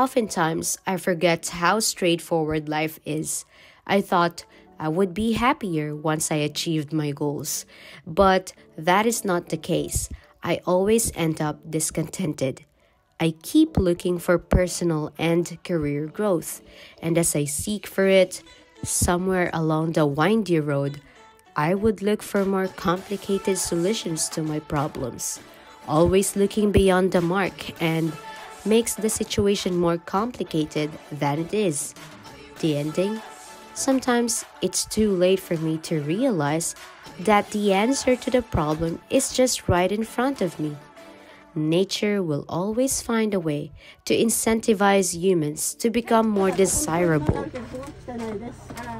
Oftentimes, I forget how straightforward life is. I thought I would be happier once I achieved my goals, but that is not the case. I always end up discontented. I keep looking for personal and career growth, and as I seek for it, somewhere along the windy road, I would look for more complicated solutions to my problems, always looking beyond the mark and makes the situation more complicated than it is. The ending? Sometimes it's too late for me to realize that the answer to the problem is just right in front of me. Nature will always find a way to incentivize humans to become more desirable.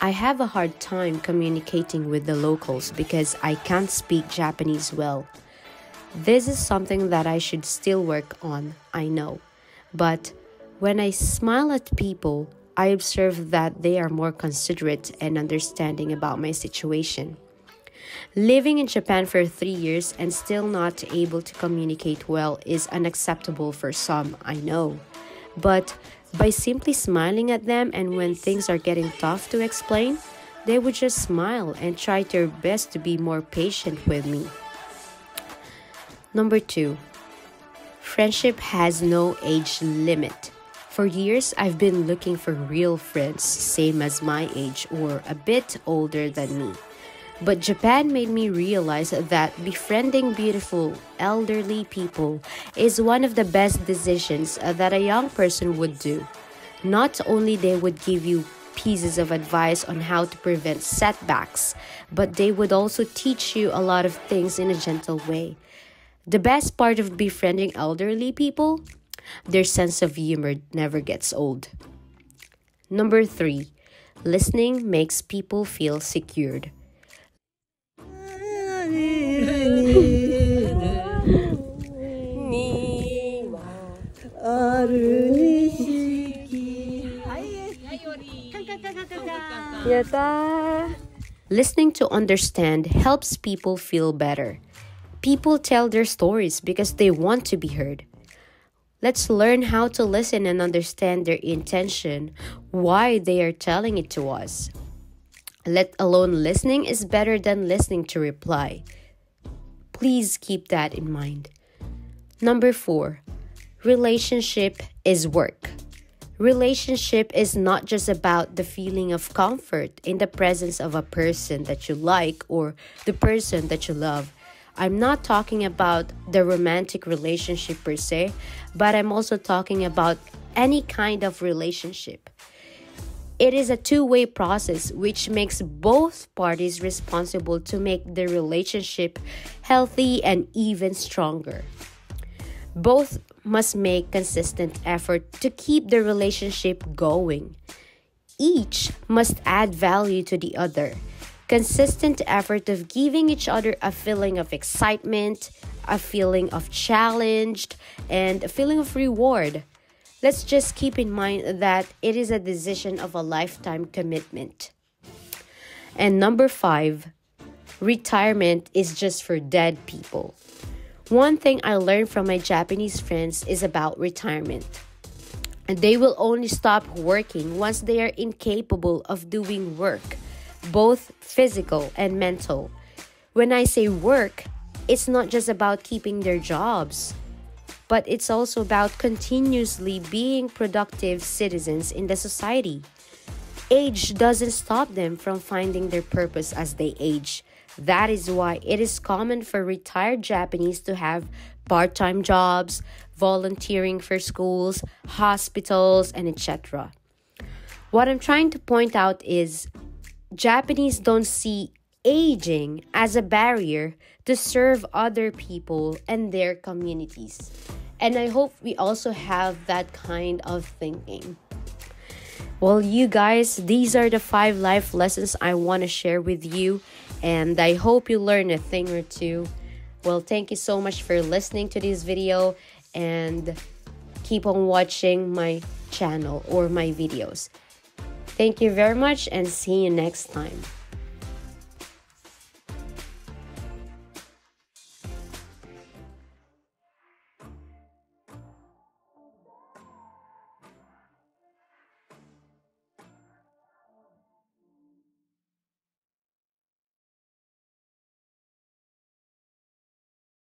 I have a hard time communicating with the locals because I can't speak Japanese well. This is something that I should still work on, I know. But when I smile at people, I observe that they are more considerate and understanding about my situation. Living in Japan for three years and still not able to communicate well is unacceptable for some, I know. But by simply smiling at them and when things are getting tough to explain, they would just smile and try their best to be more patient with me. Number two, friendship has no age limit. For years, I've been looking for real friends, same as my age or a bit older than me. But Japan made me realize that befriending beautiful elderly people is one of the best decisions that a young person would do. Not only they would give you pieces of advice on how to prevent setbacks, but they would also teach you a lot of things in a gentle way. The best part of befriending elderly people, their sense of humor never gets old. Number 3, listening makes people feel secured. Listening to understand helps people feel better. People tell their stories because they want to be heard. Let's learn how to listen and understand their intention, why they are telling it to us. Let alone listening is better than listening to reply. Please keep that in mind. Number four, relationship is work. Relationship is not just about the feeling of comfort in the presence of a person that you like or the person that you love. I'm not talking about the romantic relationship per se, but I'm also talking about any kind of relationship. It is a two way process which makes both parties responsible to make the relationship healthy and even stronger. Both must make consistent effort to keep the relationship going. Each must add value to the other. Consistent effort of giving each other a feeling of excitement, a feeling of challenged, and a feeling of reward. Let's just keep in mind that it is a decision of a lifetime commitment. And number five, retirement is just for dead people. One thing I learned from my Japanese friends is about retirement. They will only stop working once they are incapable of doing work, both physical and mental. When I say work, it's not just about keeping their jobs, but it's also about continuously being productive citizens in the society. Age doesn't stop them from finding their purpose as they age. That is why it is common for retired Japanese to have part time jobs, volunteering for schools, hospitals, and etc. What I'm trying to point out is Japanese don't see aging as a barrier to serve other people and their communities. And I hope we also have that kind of thinking. Well, you guys, these are the five life lessons I want to share with you, and I hope you learn a thing or two. Well, thank you so much for listening to this video and keep on watching my channel or my videos. Thank you very much and see you next time.